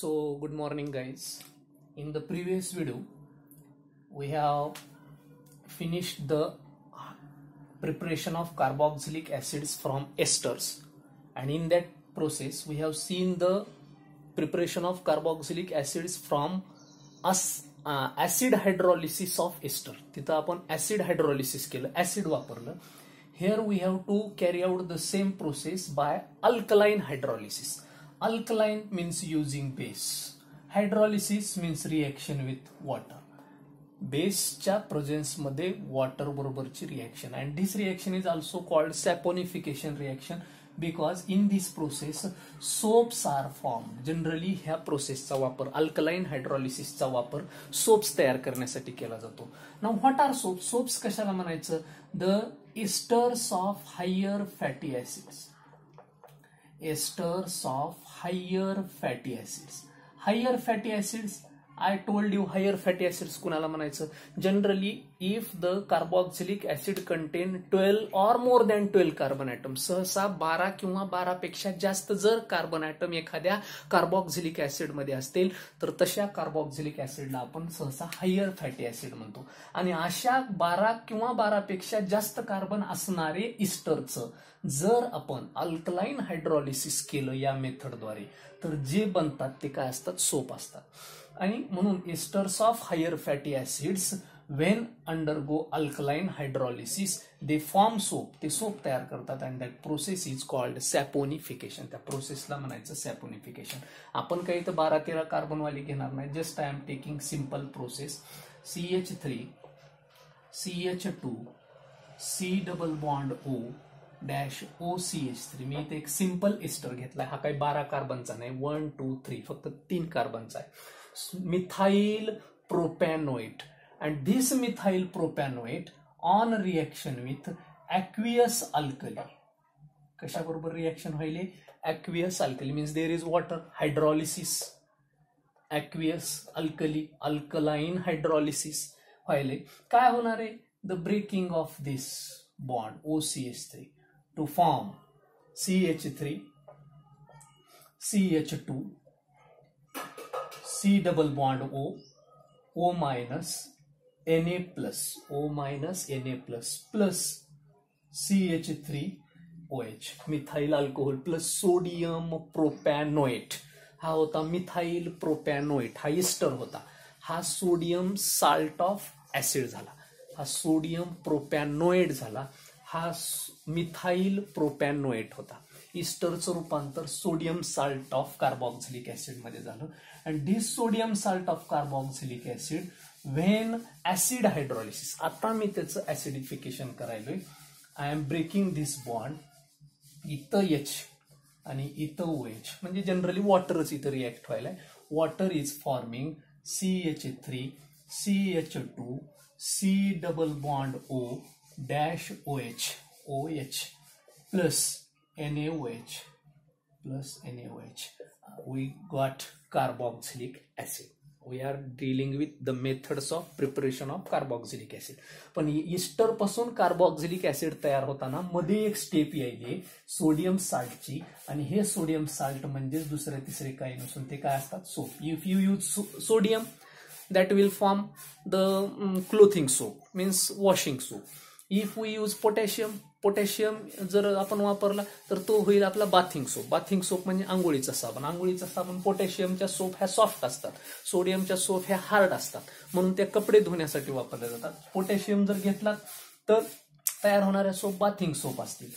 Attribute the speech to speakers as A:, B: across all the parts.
A: So, good morning, guys. In the previous video, we have finished the preparation of carboxylic acids from esters, and in that process, we have seen the preparation of carboxylic acids from us acid hydrolysis of ester तिथं आपण acid hydrolysis केलं acid वापरलं here we have to carry out the same process by alkaline hydrolysis alkaline means using base hydrolysis means reaction with water बेसच्या प्रेझेन्समध्ये water बरोबरची reaction and this reaction is also called saponification reaction because in this process soaps are form generally ह्या प्रोसेसचा वापर alkaline हायड्रॉलिसिसचा वापर soaps तयार करण्यासाठी केला जातो. ना व्हॉट आर सोप्स सोप्स कशाला म्हणायचं? The esters of higher fatty acids esters of higher fatty acids higher fatty acids I told you higher fatty acids कुणाला म्हणायचं? Generally if the carboxylic acid contain twelve or more than twelve carbon atom सहसा बारा किंवा बारापेक्षा जास्त जर carbon atom एखाद्या carboxylic ऍसिडमध्ये असतील तर तशा कार्बॉक्सिलिक ऍसिडला आपण सहसा हायर फॅटी ऍसिड म्हणतो. आणि अशा बारा किंवा बारापेक्षा जास्त कार्बन असणारे इस्टरचं जर आपण अल्कलाईन हायड्रॉलिसिस केलं या मेथडद्वारे तर जे बनतात ते काय असतात? सोप असतात. आणि म्हणून esters of higher fatty acids when undergo alkaline hydrolysis they form soap ते सोप तयार करतात and that process is called saponification त्या प्रोसेसला म्हणायचं सॅपोनिफिकेशन आपण काही तर बारा तेरा कार्बनवाली घेणार नाही. Just I am taking simple process C H three C H two C double bond O dash O C H three मी इथे एक सिंपल इस्टर घेतलाय. हा काही बारा कार्बनचा नाही. वन टू थ्री फक्त तीन कार्बनचा आहे. Methyl propanoate and this methyl propanoate on reaction with aqueous alkali कशाबरोबर reaction व्हायले? Aqueous alkali means there is water hydrolysis aqueous alkali alkaline hydrolysis व्हायले. काय होणार आहे? The breaking of this bond O C H three to form C H three C H two C double form CH3, CH2, C N A plus O minus Na plus, O minus Na plus, plus CH3 OH, methyl alcohol plus sodium propanoate हा होता methyl propanoate हा Easter होता. हा sodium salt of acid झाला. हा sodium propanoate झाला. हा methyl propanoate होता. इस्टरचं रूपांतर सोडियम साल्ट ऑफ कार्बॉक्सिलिक ऍसिडमध्ये झालं. And this sodium salt of carboxylic acid when acid hydrolysis. आता मी त्याचं acidification करायलोय. I am breaking this bond इथं एच आणि इथं ओ एच म्हणजे जनरली वॉटरच इथं react व्हायलाय. Water is forming C H three C H two C double bond O dash O H O H plus N A O H plus N A O H we got carboxylic acid we are dealing with the methods of preparation of carboxylic acid पण इस्टरपासून carboxylic acid तयार होताना मध्ये एक step यायली sodium साल्टची आणि हे sodium salt म्हणजेच दुसरे तिसरे काही नसून ते काय असतात? Soap if you use sodium that will form the clothing soap means washing soap if we use potassium potassium जर आपण वापरला तर तो होईल आपला बाथिंग सोप बाथिंग सोप म्हणजे आंघोळीचा साबण. आंघोळीचा साबण पोटॅशियमच्या सोप ह्या सॉफ्ट असतात. सोडियमच्या सोप ह्या हार्ड असतात. म्हणून त्या कपडे धुण्यासाठी वापरल्या जातात. पोटॅशियम जर घेतला तर तयार होणाऱ्या सोप बाथिंग सोप असतील.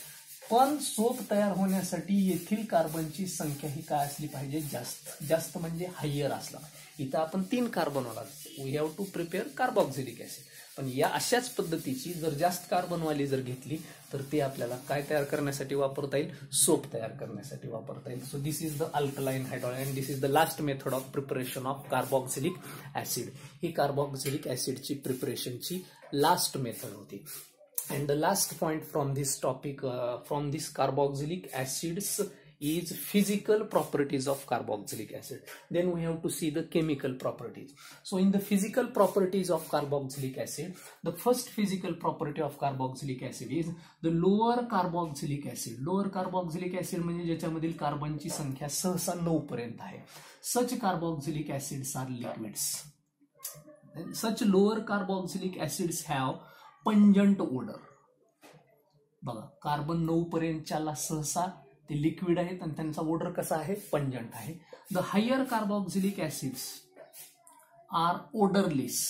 A: पण सोप तयार होण्यासाठी येथील कार्बनची संख्या ही काय असली पाहिजे? जास्त. जास्त म्हणजे हायर असला. इथं आपण तीन कार्बन होणार we have to prepare carboxylic acid पण या अशाच पद्धतीची जर जास्त कार्बनवाली जर घेतली तर ते आपल्याला काय तयार करण्यासाठी वापरता येईल? सोप तयार करण्यासाठी वापरता येईल. So this is the alkaline hydrol and this is the last method of preparation of carboxylic acid he carboxylic ऍसिडची प्रिपरेशनची लास्ट मेथड होती. And the last point from this topic from this carboxylic acids is physical properties of carboxylic acid then we have to see the chemical properties so in the physical properties of carboxylic acid the first physical property of carboxylic acid is the lower carboxylic acid lower carboxylic acid म्हणजे ज्याच्यामधील कार्बनची संख्या सहसा नऊ पर्यंत आहे such carboxylic acids are liquids such lower carboxylic acids have pungent odor बघा carbon नऊ पर्यंतच्याला सहसा ते लिक्विड आहेत आणि त्यांचा ओडर कसा आहे? पंजंट आहे. The higher carboxylic acids are odourless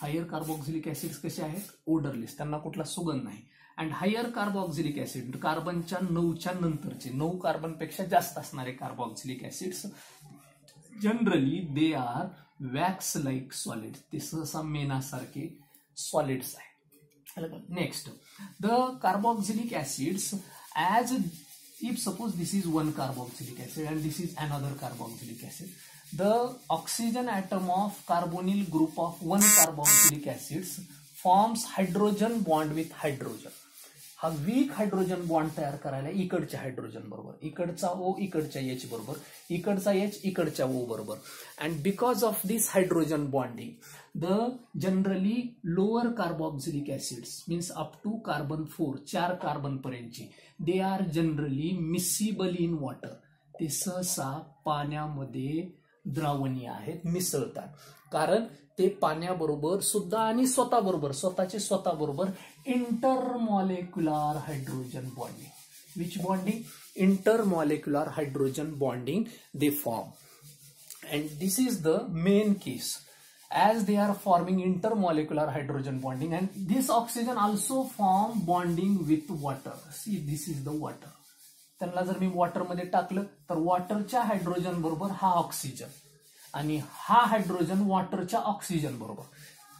A: higher carboxylic acids कसे आहेत? ओडरलेस त्यांना कुठला सुगंध नाही. अँड हायर कार्बोक्झिलिक ऍसिड कार्बनच्या नऊच्या नंतरचे नऊ कार्बनपेक्षा जास्त असणारे carboxylic acids generally they are wax like solid ते सहसा मेनासारखे सॉलिड्स आहे next the carboxylic acids as if suppose this is one carboxylic acid and this is another carboxylic acid, the oxygen atom of carbonyl group of one carboxylic acids forms hydrogen bond with hydrogen. हा weak hydrogen bond तयार करायला इकडच्या hydrogen बरोबर. इकडचा ओ इकडच्या H बरोबर. इकडचा H इकडच्या ओ बरोबर. And because of this hydrogen bonding the generally lower carboxylic acids means up to carbon four चार कार्बन पर्यंतची they are generally miscible in water ते सहसा पाण्यामध्ये द्रावणी आहेत मिसळतात. कारण ते पाण्याबरोबर सुद्धा आणि स्वतः बरोबर स्वतःचे स्वतः बरोबर intermolecular hydrogen bonding which bonding intermolecular hydrogen bonding they form and this is the main case as they are forming intermolecular hydrogen bonding and this oxygen also form bonding with water see this is the water त्यांना जर मी वॉटरमध्ये टाकलं तर वॉटरच्या hydrogen बरोबर हा oxygen आणि हा hydrogen वॉटरच्या oxygen बरोबर.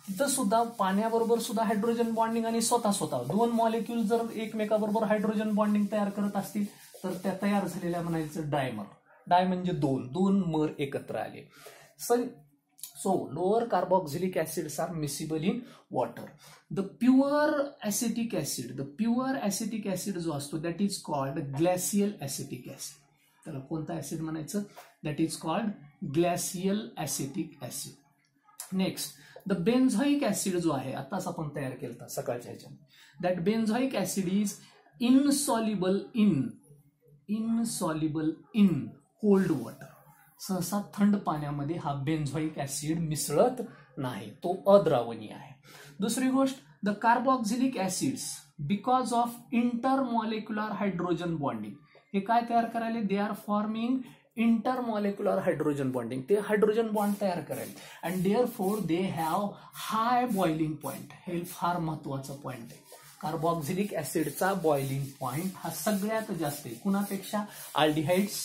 A: तिथं सुद्धा पाण्याबरोबर सुद्धा हायड्रोजन बॉन्डिंग आणि स्वतः स्वतः. दोन मॉलिक्यूल जर एकमेकाबरोबर हायड्रोजन बॉन्डिंग तयार करत असतील तर त्या तयार झालेल्या म्हणायचं डायमर डाय म्हणजे दोन. दोन मर एकत्र आले. So lower carboxylic acids are miscible in water the pure acetic acid the pure acetic acid जो असतो that is called glacial acetic acid त्याला कोणता ऍसिड म्हणायचं? That is called glacial acetic acid next the benzoic acid जो आहे आताच आपण तयार केला सकाळच्या ह्याच्यात that benzoic acid is insoluble in insoluble in cold water सहसा थंड पाण्यामध्ये हा बेन्झॉइक ऍसिड मिसळत नाही तो अद्रावणीय आहे. दुसरी गोष्ट the carboxylic acids because of intermolecular hydrogen bonding हे काय तयार करायला? They are forming intermolecular hydrogen bonding ते हायड्रोजन बॉन्ड तयार करेल. And therefore they have high boiling point हे फार महत्वाचं पॉईंट आहे. कार्बॉक्झिलिक ऍसिडचा बॉइलिंग पॉईंट हा सगळ्यात जास्त आहे. कुणापेक्षा? Aldehydes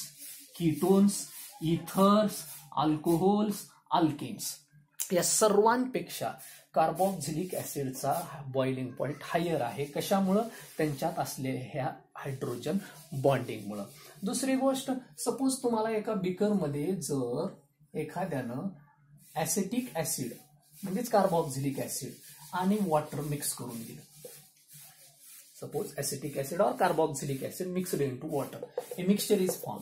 A: ketones ethers alcohols alkanes. या सर्वांपेक्षा कार्बोक्झिलिक ऍसिडचा बॉइलिंग पॉईंट हायर आहे. कशामुळं? त्यांच्यात असलेल्या हायड्रोजन बॉन्डिंगमुळं दुसरी गोष्ट सपोज तुम्हाला एका बिकरमध्ये जर एखाद्यानं ऍसिटिक ऍसिड म्हणजेच कार्बोक्झिलिक ऍसिड आणि वॉटर मिक्स करून दिलं. Suppose acetic acid or carboxylic acid mixed into water a mixture is form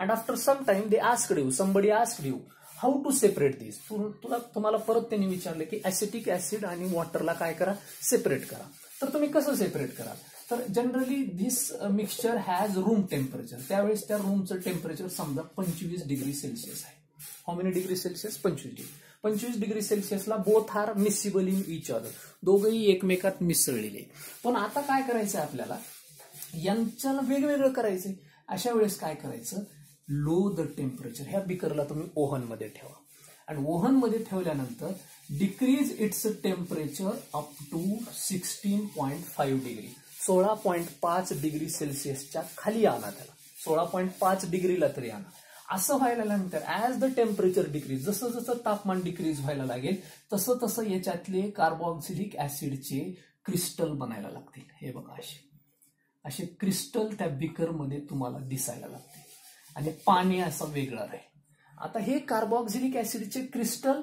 A: and after some time they ask you somebody ask you how to separate this तुला तुम्हाला परत त्यांनी विचारले की acetic acid आणि वॉटरला काय करा? सेपरेट करा. तर तुम्ही कसं सेपरेट कराल? तर generally this mixture has room temperature त्यावेळेस त्या रूमचं टेम्परेचर समजा पंचवीस डिग्री सेल्सिअस आहे. हाऊ मेनी डिग्री सेल्सिअस पंचवीस डिग्री पंचवीस degree सेल्सिअसला both are miscible in each other दोघंही एकमेकात मिसळलेले. पण आता काय करायचं आपल्याला? यांच्याला वेगवेगळं करायचंय. अशा वेळेस काय करायचं? लो द टेम्परेचर ह्या बिकरला तुम्ही ओव्हनमध्ये ठेवा. आणि ओव्हनमध्ये ठेवल्यानंतर decrease its temperature up to sixteen point five degree सोळा पॉईंट पाच डिग्री सेल्सिअसच्या खाली आणा त्याला. सोळा पॉईंट पाच डिग्रीला तरी आणा. असं व्हायला नंतर ऍज द टेम्परेचर डिक्रीज जसं जसं तापमान डिक्रीज व्हायला लागेल तसं तसं याच्यातले कार्बोक्सिलिक ऍसिडचे क्रिस्टल बनायला लागतील. हे बघा असे. असे क्रिस्टल त्या बिकरमध्ये तुम्हाला दिसायला लागतील. आणि पाणी असं वेगळं राहील. आता हे कार्बोक्सिलिक ऍसिडचे क्रिस्टल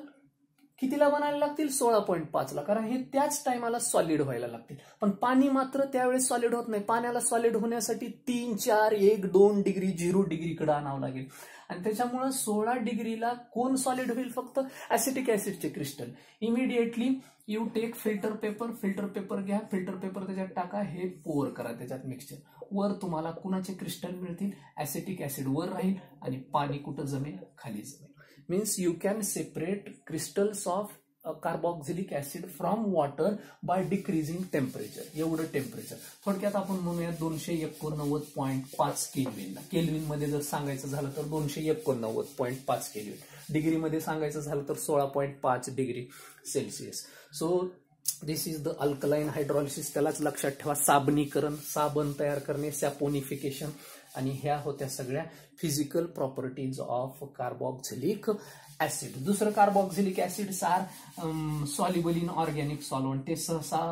A: कितीला बनायला लागतील? सोळा पॉईंट पाचला. कारण हे त्याच टायमाला सॉलिड व्हायला लागतील. पण पाणी मात्र त्यावेळेस सॉलिड होत नाही. पाण्याला सॉलिड होण्यासाठी तीन चार एक दोन डिग्री झिरो डिग्रीकडे आणावं लागेल. आणि त्याच्यामुळं सोळा डिग्रीला कोण सॉलिड होईल फक्त? Acetic ऍसिडचे crystal immediately you take filter paper filter paper घ्या फिल्टर पेपर त्याच्यात टाका हे पोअर करा त्याच्यात मिक्सचर वर तुम्हाला कुणाचे क्रिस्टल मिळतील? ऍसिटिक ऍसिड वर राहील आणि पाणी कुठं जमेल? खाली जमेल. Means you can separate crystals of carboxylic acid from water by decreasing temperature एवढं टेम्परेचर थोडक्यात आपण म्हणूया दोनशे एकोणनव्वद पॉईंट पाच केल्विन केल्विनमध्ये जर सांगायचं झालं तर दोनशे एकोणनव्वद पॉईंट पाच केल्विन डिग्रीमध्ये सांगायचं झालं तर सोळा पॉईंट पाच degree Celsius so this is the alkaline hydrolysis त्यालाच लक्षात ठेवा. साबणीकरण साबण तयार करणे सॅपोनिफिकेशन आणि ह्या होत्या सगळ्या physical properties of carboxylic acid दुसरं carboxylic acids are soluble in organic solvent ते सहसा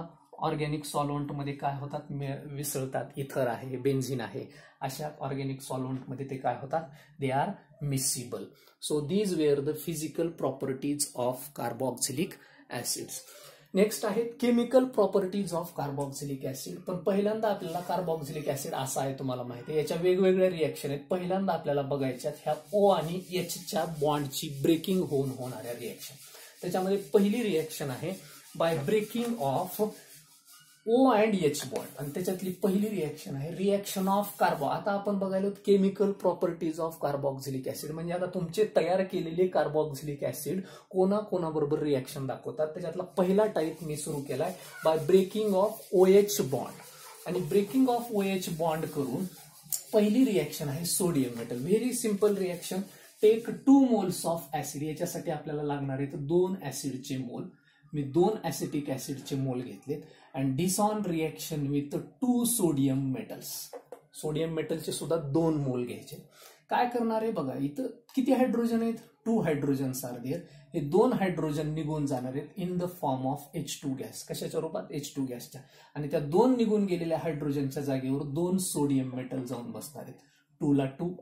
A: ऑर्गॅनिक सॉल्वंटमध्ये काय होतात? मिसळतात. इथर आहे बेन्झिन आहे. अशा ऑर्गॅनिक सॉल्वंटमध्ये ते काय होतात? They are miscible so these were the physical properties of carboxylic acids next आहेत chemical properties of carboxylic acid पण पहिल्यांदा आपल्याला कार्बॉक्झिलिक ऍसिड असा आहे तुम्हाला माहिती आहे. याच्या वेगवेगळ्या रिएक्शन आहेत. पहिल्यांदा आपल्याला बघायच्यात ह्या ओ आणि एचच्या बॉन्डची ब्रेकिंग होऊन होणाऱ्या रिएक्शन त्याच्यामध्ये पहिली रिएक्शन आहे by breaking of O and H bond आणि त्याच्यातली पहिली रिॲक्शन आहे रिॲक्शन ऑफ कार्बो आता आपण बघायला chemical properties of carboxylic acid म्हणजे आता तुमचे तयार केलेले कार्बॉक्झिलिक ऍसिड कोणा कोणाबरोबर रिॲक्शन दाखवतात? त्याच्यातला पहिला टाईप मी सुरू केलाय by breaking of O H bond and breaking of O H bond करून पहिली रिॲक्शन आहे sodium metal very simple reaction take two moles of acid याच्यासाठी आपल्याला लागणार आहेत दोन ऍसिडचे मोल. मी दोन ऍसिटिक ऍसिडचे मोल घेतलेत. And this on reaction with two sodium metals sodium मेटलचे सुद्धा दोन मोल घ्यायचे. काय करणार आहे बघा इथं किती हायड्रोजन आहेत? टू हायड्रोजन आर देअर हे दोन हायड्रोजन निघून जाणार आहेत in the form of H two gas कशाच्या रूपात? एच टू गॅसच्या आणि त्या दोन निघून गेलेल्या हायड्रोजनच्या जागेवर दोन सोडियम मेटल जाऊन बसणार आहेत. टू ला two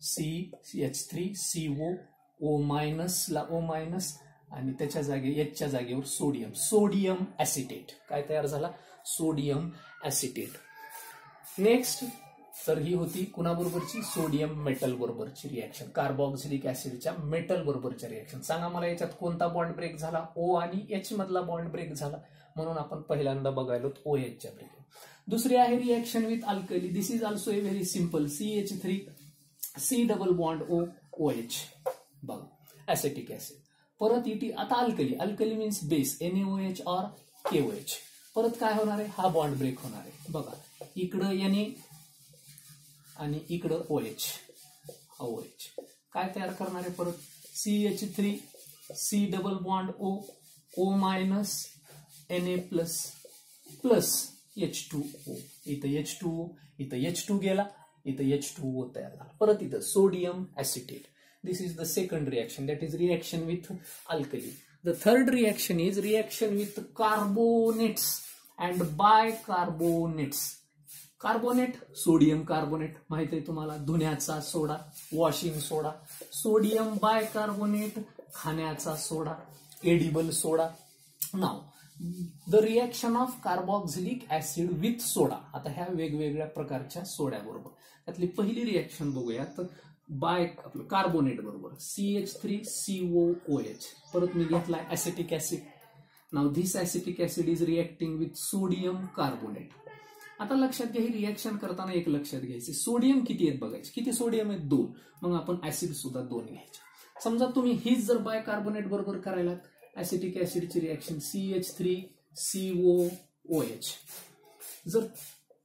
A: C H three C O O minus ला ओ मायनस आणि त्याच्या जागे एचच्या जागेवर सोडियम. सोडियम ऍसिटेट काय तयार झाला? सोडियम ऍसिटेट नेक्स्ट तर ही होती कुणाबरोबरची? सोडियम मेटल बरोबरची रिॲक्शन कार्बॉक्सिलिक ऍसिडच्या मेटल बरोबरच्या रिॲक्शन सांगा मला याच्यात कोणता बॉन्ड ब्रेक झाला? ओ आणि एच मधला बॉन्ड ब्रेक झाला. म्हणून आपण पहिल्यांदा बघायलो ओ एचच्या ब्रेक दुसरी आहे reaction with alkali this is also a very simple C H three C double bond O O H बघा. ऍसिटिक ऍसिड परत इटी आता alkali alkali means base N H or K O H परत काय होणार आहे? हा बॉन्ड ब्रेक होणार आहे. बघा. इकडं एन आणि इकडं ओ एच ओ एच काय तयार करणार आहे परत? C H three C double bond O O minus N A plus plus H two O इथं एच टू ओ इथं एच टू गेला इथं एच टू ओ तयार झाला. परत इथं sodium acetate This is the second reaction, that is reaction with alkali. The third reaction is reaction with carbonates. And bicarbonates. Carbonate sodium carbonate माहीत आहे तुम्हाला? धुण्याचा soda washing soda. Sodium bicarbonate खाण्याचा soda. Edible soda. Now the reaction of carboxylic acid with soda आता ह्या वेगवेगळ्या प्रकारच्या सोड्याबरोबर. त्यातली पहिली रिॲक्शन बघूयात. बाय आपलं कार्बोनेट बरोबर. C H three C O O H परत मी घेतलाय acetic acid now this acetic acid is reacting with sodium carbonate आता लक्षात घ्या ही रिएक्शन करताना एक लक्षात घ्यायचे सोडियम किती आहेत बघायचे? किती सोडियम आहेत? दोन. मग आपण ऍसिड सुद्धा दोन घ्यायचे. समजा तुम्ही हीच जर बाय कार्बोनेट बरोबर करायला acetic ऍसिडची reaction C H three C O O H जर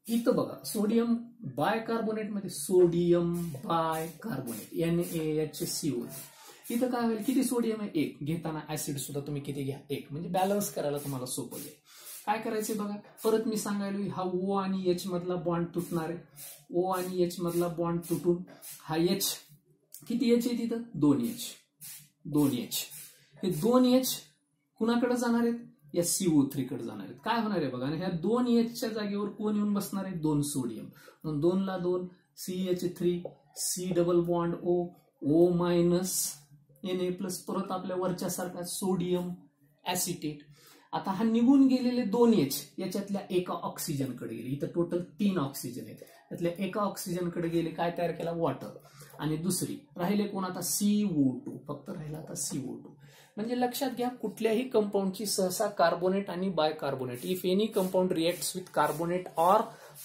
A: इथं बघा सोडियम बाय कार्बोनेटमध्ये sodium bicarbonate N H C O इथं काय होईल किती सोडियम आहे? एक. घेताना ऍसिड सुद्धा तुम्ही किती घ्या? एक. म्हणजे बॅलन्स करायला तुम्हाला सोपं जाईल. काय करायचं बघा परत मी सांगायलो हा ओ आणि एच मधला बॉन्ड तुटणार आहे. ओ आणि एच मधला बॉन्ड तुटून हा एच किती एच आहे तिथं? दोन एच दोन एच हे दोन एच कुणाकडे जाणार आहेत? या सीओ थ्री कडे जाणार आहेत. काय होणार आहे बघा? आणि ह्या दोन एचच्या जागेवर कोण येऊन बसणार आहे? दोन सोडियम. म्हणून दोनला दोन C H three C double bond O O minus N A plus परत आपल्या वरच्या सारखा सोडियम ऍसिटेट आता हा निघून गेलेले दोन एच याच्यातल्या एका ऑक्सिजनकडे गेले. इथं टोटल तीन ऑक्सिजन आहेत. त्यातल्या एका ऑक्सिजनकडे गेले काय तयार केला? वॉटर आणि दुसरी राहिले कोण आता? सी ओ टू फक्त राहिला आता सी ओ टू म्हणजे लक्षात घ्या कुठल्याही कंपाऊंडची सहसा कार्बोनेट आणि bicarbonate if any compound reacts with carbonate or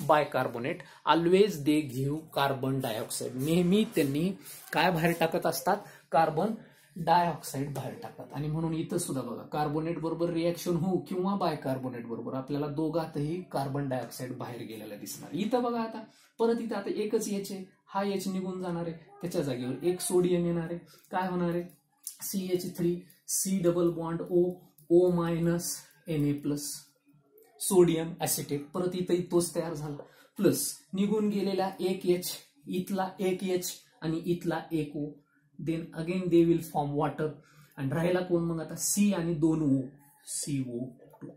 A: bicarbonate always they घेऊ कार्बन डायऑक्साईड नेहमी त्यांनी काय बाहेर टाकत असतात? कार्बन डायऑक्साईड बाहेर टाकतात. आणि म्हणून इथं सुद्धा बघा कार्बोनेट बरोबर रिएक्शन होऊ किंवा बायकार्बोनेट बरोबर आपल्याला दोघातही कार्बन डायऑक्साईड बाहेर गेलेला दिसणार. इथं बघा आता परत इथं आता एकच एच आहे. हा एच निघून जाणार आहे. त्याच्या जागेवर एक सोडियम येणार आहे. काय होणार आहे? C H three C double bond O O minus N A plus sodium acetate परत इथंही तोच तयार झाला. प्लस निघून गेलेला एक एच इथला एक एच आणि इथला एक O then again they will form water आणि राहिला कोण मग आता? सी आणि दोन O C O two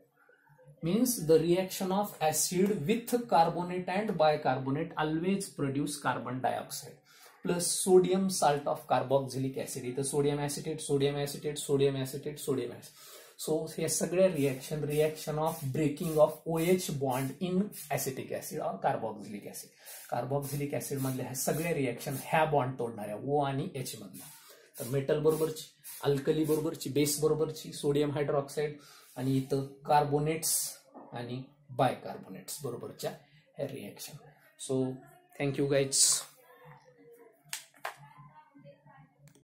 A: means the reaction of acid with carbonate and bicarbonate always produce carbon dioxide plus sodium salt of carboxylic acid इथं sodium acetate sodium acetate sodium acetate sodium acid so हे सगळे reaction reaction of breaking of O H bond in acetic acid or carboxylic acid carboxylic acid मधले हे सगळे reaction ह्या bond तोडणाऱ्या ओ आणि H मधला तर मेटल बरोबरची अल्कली बरोबरची बेस बरोबरची सोडियम हायड्रॉक्साईड आणि इथं कार्बोनेट्स आणि बायकार्बोनेट्स बरोबरच्या ह्या रिएक्शन सो थँक्यू गाईड्स